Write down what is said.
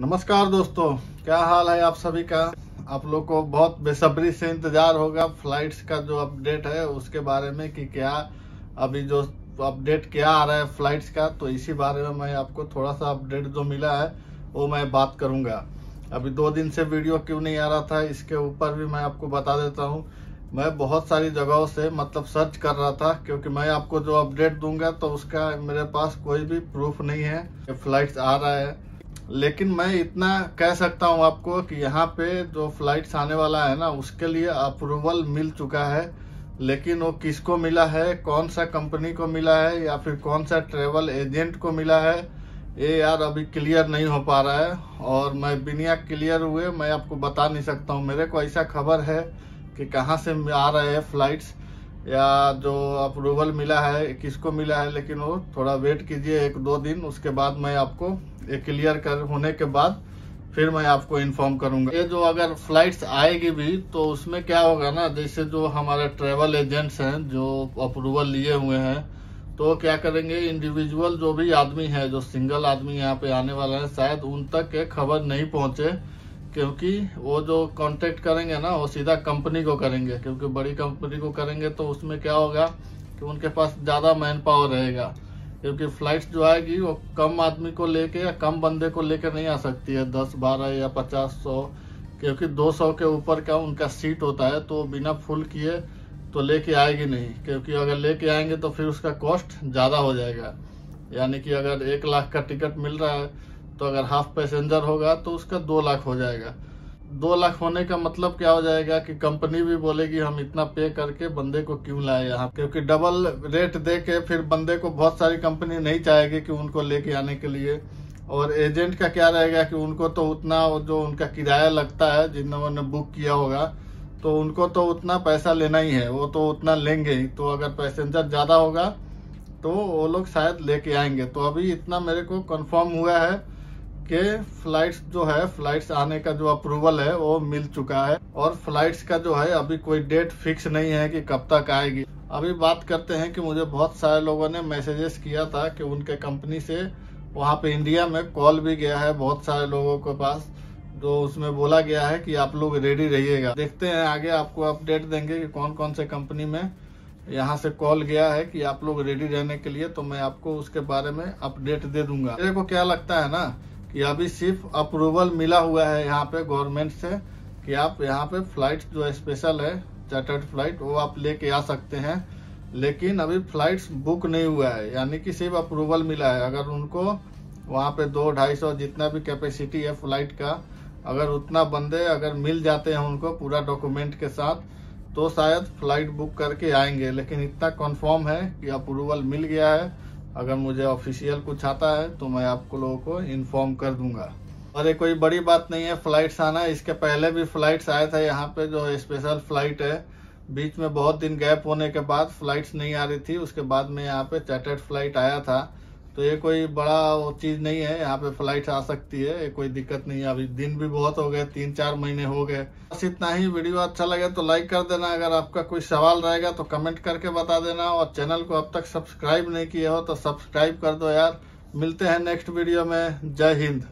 नमस्कार दोस्तों, क्या हाल है आप सभी का? आप लोग को बहुत बेसब्री से इंतज़ार होगा फ्लाइट्स का जो अपडेट है, उसके बारे में कि क्या अभी जो अपडेट क्या आ रहा है फ्लाइट्स का तो इसी बारे में मैं आपको थोड़ा सा अपडेट जो मिला है, वो मैं बात करूँगा। अभी दो दिन से वीडियो क्यों नहीं आ रहा था, इसके ऊपर भी मैं आपको बता देता हूँ। मैं बहुत सारी जगहों से मतलब सर्च कर रहा था, क्योंकि मैं आपको जो अपडेट दूँगा तो उसका मेरे पास कोई भी प्रूफ नहीं है कि फ्लाइट्स आ रहा है। लेकिन मैं इतना कह सकता हूँ आपको कि यहाँ पे जो फ्लाइट्स आने वाला है ना, उसके लिए अप्रूवल मिल चुका है। लेकिन वो किसको मिला है, कौन सा कंपनी को मिला है, या फिर कौन सा ट्रेवल एजेंट को मिला है, ये यार अभी क्लियर नहीं हो पा रहा है। और मैं बिना क्लियर हुए, मैं आपको बता नहीं सकता हूँ। मेरे को ऐसा खबर है कि कहाँ से आ रहे हैं फ्लाइट्स या जो अप्रूवल मिला है, किसको मिला है, लेकिन वो थोड़ा वेट कीजिए एक दो दिन, उसके बाद मैं आपको ये क्लियर कर, होने के बाद फिर मैं आपको इन्फॉर्म करूँगा। ये जो अगर फ्लाइट्स आएगी भी तो उसमें क्या होगा ना, जैसे जो हमारे ट्रेवल एजेंट्स हैं, जो अप्रूवल लिए हुए हैं तो क्या करेंगे इंडिविजुअल जो भी आदमी है, जो सिंगल आदमी यहाँ पे आने वाला है, शायद उन तक ये खबर नहीं पहुँचे। क्योंकि वो जो कांटेक्ट करेंगे ना, वो सीधा कंपनी को करेंगे। क्योंकि बड़ी कंपनी को करेंगे तो उसमें क्या होगा कि उनके पास ज़्यादा मैन पावर रहेगा। क्योंकि फ्लाइट्स जो आएगी, वो कम आदमी को लेके या कम बंदे को लेकर नहीं आ सकती है। दस, बारह या पचास सौ। क्योंकि दो सौ के ऊपर का उनका सीट होता है तो बिना फुल किए तो लेके आएगी नहीं। क्योंकि अगर लेके आएँगे तो फिर उसका कॉस्ट ज़्यादा हो जाएगा। यानी कि अगर एक लाख का टिकट मिल रहा है तो अगर हाफ़ पैसेंजर होगा तो उसका दो लाख हो जाएगा। दो लाख होने का मतलब क्या हो जाएगा कि कंपनी भी बोलेगी, हम इतना पे करके बंदे को क्यों लाए यहाँ? क्योंकि डबल रेट दे के फिर बंदे को बहुत सारी कंपनी नहीं चाहेगी कि उनको लेके आने के लिए। और एजेंट का क्या रहेगा कि उनको तो उतना जो उनका किराया लगता है जिन्होंने बुक किया होगा तो उनको तो उतना पैसा लेना ही है। वो तो उतना लेंगे ही। तो अगर पैसेंजर ज़्यादा होगा तो वो लोग शायद लेके आएँगे। तो अभी इतना मेरे को कंफर्म हुआ है कि फ्लाइट्स जो है फ्लाइट्स आने का जो अप्रूवल है, वो मिल चुका है। और फ्लाइट्स का जो है, अभी कोई डेट फिक्स नहीं है कि कब तक आएगी। अभी बात करते हैं कि मुझे बहुत सारे लोगों ने मैसेजेस किया था कि उनके कंपनी से वहाँ पे इंडिया में कॉल भी गया है बहुत सारे लोगों के पास, जो उसमें बोला गया है कि आप लोग रेडी रहिएगा। देखते हैं आगे आपको अपडेट देंगे कि कौन कौन से कंपनी में यहाँ से कॉल गया है कि आप लोग रेडी रहने के लिए तो मैं आपको उसके बारे में अपडेट दे दूँगा। मेरे को क्या लगता है ना कि अभी सिर्फ़ अप्रूवल मिला हुआ है यहाँ पे गवर्नमेंट से कि आप यहाँ पे फ़्लाइट जो स्पेशल है चार्टर्ड फ़्लाइट वो आप लेके आ सकते हैं। लेकिन अभी फ्लाइट्स बुक नहीं हुआ है, यानी कि सिर्फ़ अप्रूवल मिला है। अगर उनको वहाँ पे दो, ढाई सौ जितना भी कैपेसिटी है फ़्लाइट का, अगर उतना बंदे अगर मिल जाते हैं उनको पूरा डॉक्यूमेंट के साथ तो शायद फ़्लाइट बुक करके आएँगे। लेकिन इतना कंफर्म है कि अप्रूवल मिल गया है। अगर मुझे ऑफिशियल कुछ आता है तो मैं आपको लोगों को इन्फॉर्म कर दूँगा। और ये कोई बड़ी बात नहीं है फ्लाइट्स आना, इसके पहले भी फ्लाइट्स आए थे, यहाँ पे जो स्पेशल फ़्लाइट है, बीच में बहुत दिन गैप होने के बाद फ्लाइट्स नहीं आ रही थी, उसके बाद में यहाँ पे चार्टर्ड फ़्लाइट आया था। तो ये कोई बड़ा वो चीज़ नहीं है, यहाँ पे फ़्लाइट आ सकती है कोई दिक्कत नहीं है। अभी दिन भी बहुत हो गए तीन चार महीने हो गए। बस इतना ही, वीडियो अच्छा लगे तो लाइक कर देना। अगर आपका कोई सवाल रहेगा तो कमेंट करके बता देना और चैनल को अब तक सब्सक्राइब नहीं किए हो तो सब्सक्राइब कर दो यार। मिलते हैं नेक्स्ट वीडियो में। जय हिंद।